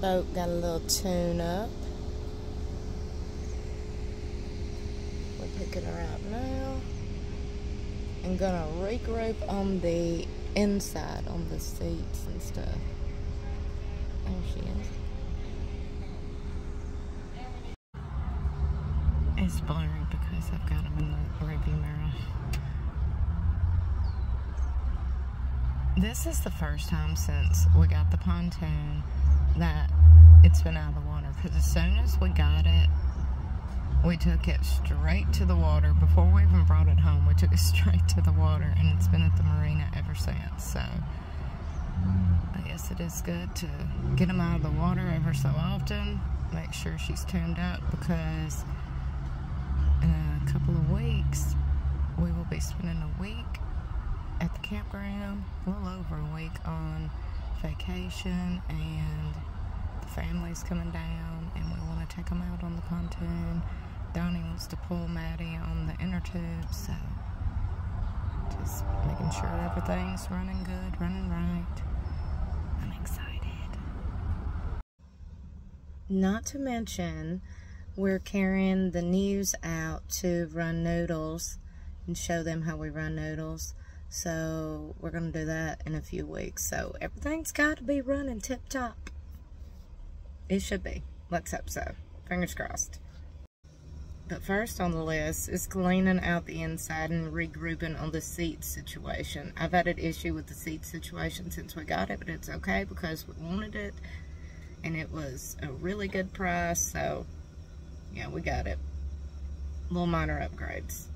boat got a little tune up. We're picking her out now. And gonna regroup on the inside, on the seats and stuff. There she is. It's blurry because I've got them in the rearview mirror. This is the first time since we got the pontoon that it's been out of the water. Because as soon as we got it, we took it straight to the water. Before we even brought it home, we took it straight to the water. And it's been at the marina ever since. So, I guess it is good to get them out of the water ever so often. Make sure she's tuned up because in a couple of weeks, we will be spending a week at the campground, a little over a week on vacation, and the family's coming down, and we want to take them out on the pontoon. Donnie wants to pull Maddie on the inner tube, so just making sure everything's running good, running right. I'm excited. Not to mention, we're carrying the news out to run noodles and show them how we run noodles. So we're going to do that in a few weeks. So everything's got to be running tip top. It should be. Let's hope so. Fingers crossed. But first on the list is cleaning out the inside and regrouping on the seat situation. I've had an issue with the seat situation since we got it, but it's okay because we wanted it. And it was a really good price, so yeah, we got it. Little minor upgrades.